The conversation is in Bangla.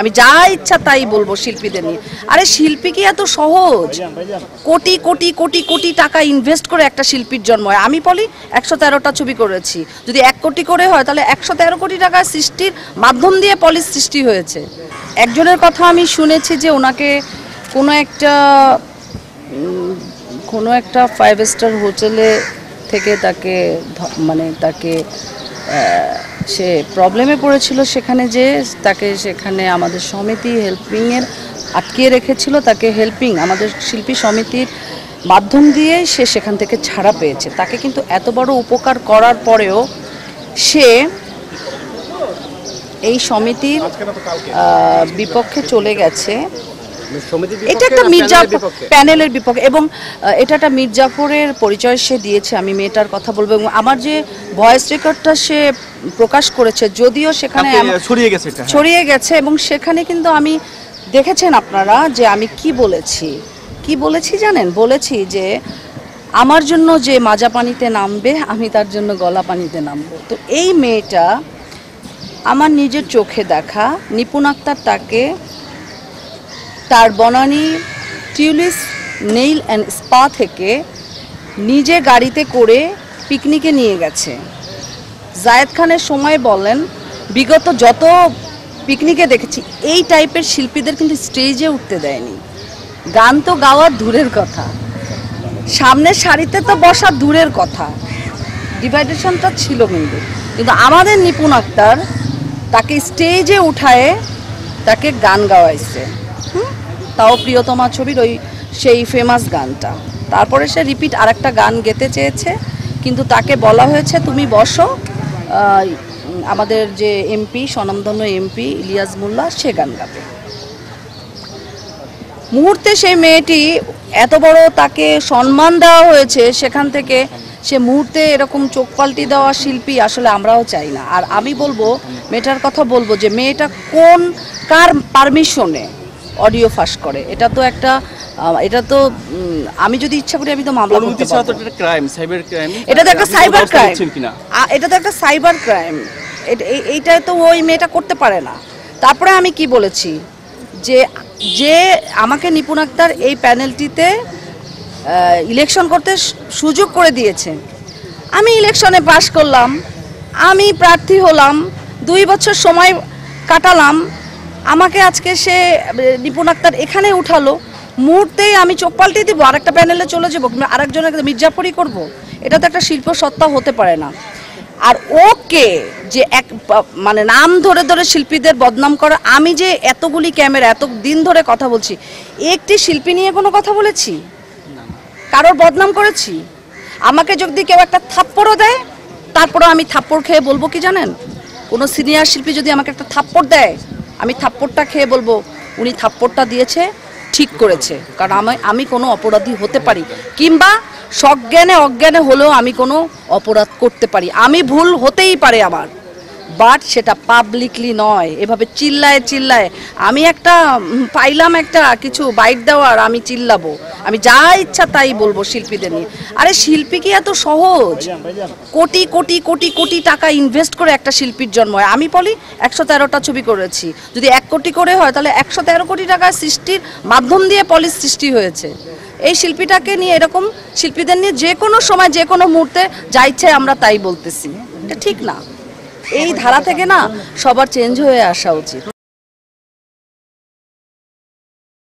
আমি যা ইচ্ছা তাই বলব শিল্পীদের নিয়ে। আরে শিল্পী কি এত সহজ? কোটি কোটি কোটি কোটি টাকা ইনভেস্ট করে একটা শিল্পীর জন্ম হয়। আমি বলি, একশো তেরোটা ছবি করেছি। যদি এক কোটি করে হয়, তাহলে একশো তেরো কোটি টাকা সৃষ্টির মাধ্যম দিয়ে পলিস সৃষ্টি হয়েছে। একজনের কথা আমি শুনেছি যে ওনাকে কোনো একটা কোনো একটা ফাইভ স্টার হোটেলে থেকে তাকে মানে তাকে সে প্রবলেমে পড়েছিল সেখানে যে তাকে সেখানে আমাদের সমিতি হেল্পিংয়ের আটকিয়ে রেখেছিল, তাকে হেল্পিং আমাদের শিল্পী সমিতির মাধ্যম দিয়ে সে সেখান থেকে ছাড়া পেয়েছে। তাকে কিন্তু এত বড় উপকার করার পরেও সে এই সমিতির বিপক্ষে চলে গেছে। এটা একটা মির্জাফর প্যানেলের বিপক্ষে? এবং এটা একটা মির্জাফরের পরিচয় সে দিয়েছে আমি মেয়েটার কথা বলব। এবং আমার যে ভয়েস রেকর্ডটা সে প্রকাশ করেছে যদিও সেখানে ছড়িয়ে গেছে হ্যাঁ। ছড়িয়ে গেছে এবং সেখানে কিন্তু আমি দেখেছেন আপনারা যে আমি কি বলেছি। কি বলেছি জানেন? বলেছি যে আমার জন্য যে মাজা পানিতে নামবে আমি তার জন্য গলা পানিতে নামবো। তো এই মেয়েটা আমার নিজের চোখে দেখা নিপুণ আক্তার তাকে তার বনানী টিউলিস, নেইল অ্যান্ড স্পা থেকে নিজে গাড়িতে করে পিকনিকে নিয়ে গেছে। জায়েদ খানের সময় বলেন, বিগত যত পিকনিকে দেখেছি, এই টাইপের শিল্পীদের কিন্তু স্টেজে উঠতে দেয়নি। গান তো গাওয়ার দূরের কথা। সামনের সারিতে তো বসা দূরের কথা। ডিভাইডেশনটা ছিল কিন্তু। কিন্তু আমাদের নিপুণ আক্তার তাকে স্টেজে উঠায়ে তাকে গান গাওয়াইছে? তাও প্রিয়তমা ছবির ওই সেই ফেমাস গানটা। তারপরে সে রিপিট আরেকটা গান গেতে চেয়েছে, কিন্তু তাকে বলা হয়েছে, তুমি বসো। আমাদের যে এমপি স্বনামধন্য এমপি ইলিয়াস মোল্লা, সে গান গাবে। মুহূর্তে সেই মেয়েটি এত বড় তাকে সম্মান দেওয়া হয়েছে, সেখান থেকে সে মুহূর্তে এরকম চোখ পাল্টি দেওয়া শিল্পী আসলে আমরাও চাই না। আর আমি বলব, মেয়েটার কথা বলব যে মেয়েটা কোন, কার পারমিশনে অডিও ফাঁস করে। এটা তো একটা এটা তো আমি যদি ইচ্ছা করি আমি তো মামলা করতে পারব। ক্রাইম সাইবার ক্রাইম এটা তো একটা সাইবার ক্রাইম এটা তো একটা সাইবার ক্রাইম এইটা তো ওই মেয়েটা করতে পারে না। তারপরে আমি কি বলেছি? যে যে আমাকে নিপুণ আক্তার এই প্যানেলটিতে ইলেকশন করতে সুযোগ করে দিয়েছে। আমি ইলেকশনে পাশ করলাম। আমি প্রার্থী হলাম। দুই বছর সময় কাটালাম। আমাকে আজকে সে নিপুণ আক্তার এখানে উঠালো। মুহূর্তেই আমি চোখ পাল্টে দিব, আরেকটা প্যানেলে চলে যাব আরেকজনের মির্জাপুরি করব। এটা তো একটা শিল্প সত্তা হতে পারে না। আর ওকে যে এক মানে নাম ধরে ধরে শিল্পীদের বদনাম করা, আমি যে এতগুলি ক্যামেরা এত দিন ধরে কথা বলছি, একটি শিল্পী নিয়ে কোনো কথা বলেছি? কারোর বদনাম করেছি? আমাকে যদি কেউ একটা থাপ্পড়ও দেয়, তারপরেও আমি থাপ্পড় খেয়ে বলব কি জানেন? কোনো সিনিয়র শিল্পী যদি আমাকে একটা থাপ্পড় দেয় আমি থাপ্পড়টা খেয়ে বলব, উনি থাপ্পড়টা দিয়েছে, ঠিক করেছে। কারণ আমি আমি কোনো অপরাধী হতে পারি। কিংবা সজ্ঞানে অজ্ঞানে হলেও আমি কোনো অপরাধ করতে পারি। আমি ভুল হতেই পারে আমার। বাট সেটা পাবলিকলি নয়। এভাবে চিল্লায় চিল্লায়। আমি একটা পাইলাম একটা কিছু বাইট দেওয়ার, আমি চিল্লাবো। আমি যা ইচ্ছা তাই বলব শিল্পীদের নিয়ে। আরে শিল্পী কি এত সহজ? কোটি কোটি কোটি কোটি টাকা ইনভেস্ট করে একটা শিল্পীর জন্ম হয়। আমি বলি একশো তেরোটা ছবি করেছি। যদি এক কোটি করে হয় তাহলে একশো তেরো কোটি টাকা সৃষ্টির মাধ্যম দিয়ে পলিস সৃষ্টি হয়েছে। এই শিল্পীটাকে নিয়ে এরকম শিল্পীদের নিয়ে যে কোনো সময় যে কোনো মুহূর্তে যা ইচ্ছে আমরা তাই বলতেছি। এটা ঠিক না। এই ধারা থেকে না সবার চেঞ্জ হয়ে আসা উচিত।